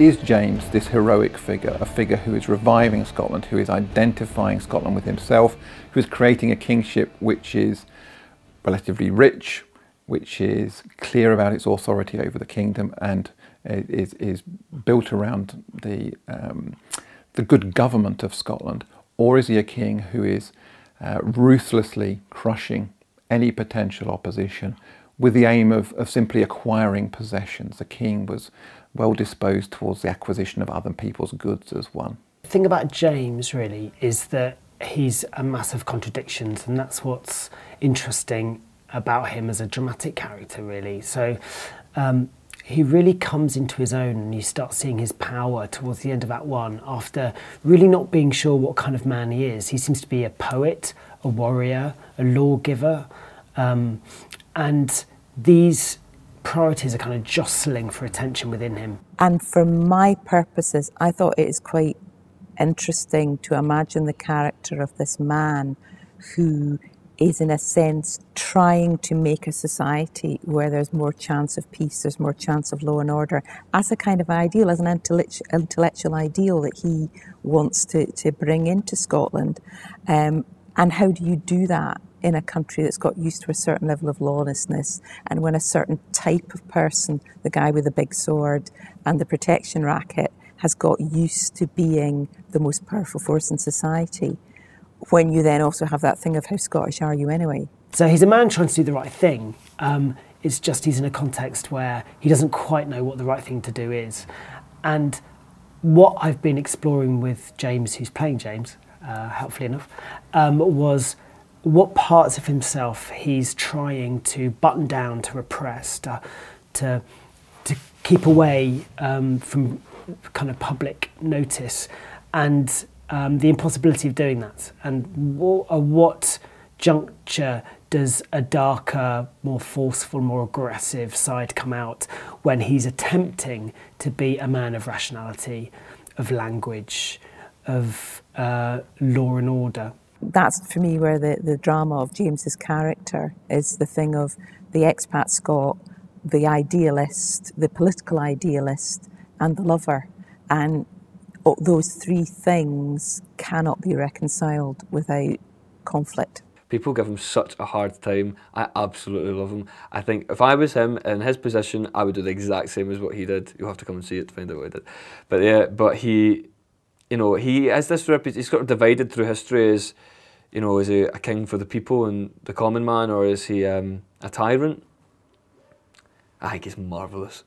is James this heroic figure, a figure who is reviving Scotland, who is identifying Scotland with himself, who is creating a kingship which is relatively rich, which is clear about its authority over the kingdom and is, is built around the, um, the good government of Scotland? Or is he a king who is uh, ruthlessly crushing any potential opposition with the aim of, of simply acquiring possessions? The king was well disposed towards the acquisition of other people's goods as one. The thing about James really is that he's a massive contradictions, and that's what's interesting about him as a dramatic character, really. So um, he really comes into his own, and you start seeing his power towards the end of Act One after really not being sure what kind of man he is. He seems to be a poet, a warrior, a lawgiver, um, and these priorities are kind of jostling for attention within him. And for my purposes, I thought it is quite interesting to imagine the character of this man who is, in a sense, trying to make a society where there's more chance of peace, there's more chance of law and order, as a kind of ideal, as an intellectual ideal that he wants to, to bring into Scotland. Um, and how do you do that in a country that's got used to a certain level of lawlessness and when a certain type of person, the guy with the big sword and the protection racket, has got used to being the most powerful force in society? When you then also have that thing of how Scottish are you anyway? So he's a man trying to do the right thing. Um, it's just he's in a context where he doesn't quite know what the right thing to do is. And what I've been exploring with James, who's playing James, uh, helpfully enough, um, was what parts of himself he's trying to button down, to repress, to, to, to keep away um, from kind of public notice, and um, the impossibility of doing that. And what, at what juncture does a darker, more forceful, more aggressive side come out when he's attempting to be a man of rationality, of language, of uh, law and order? That's for me where the, the drama of James's character is the thing of the expat Scot, the idealist, the political idealist, and the lover. And oh, those three things cannot be reconciled without conflict. People give him such a hard time. I absolutely love him. I think if I was him in his position, I would do the exact same as what he did. You'll have to come and see it to find out what he did. But yeah, but he you know, he has this reputation, he's sort of divided through history as, you know, is he a king for the people and the common man, or is he um, a tyrant? I think he's marvellous.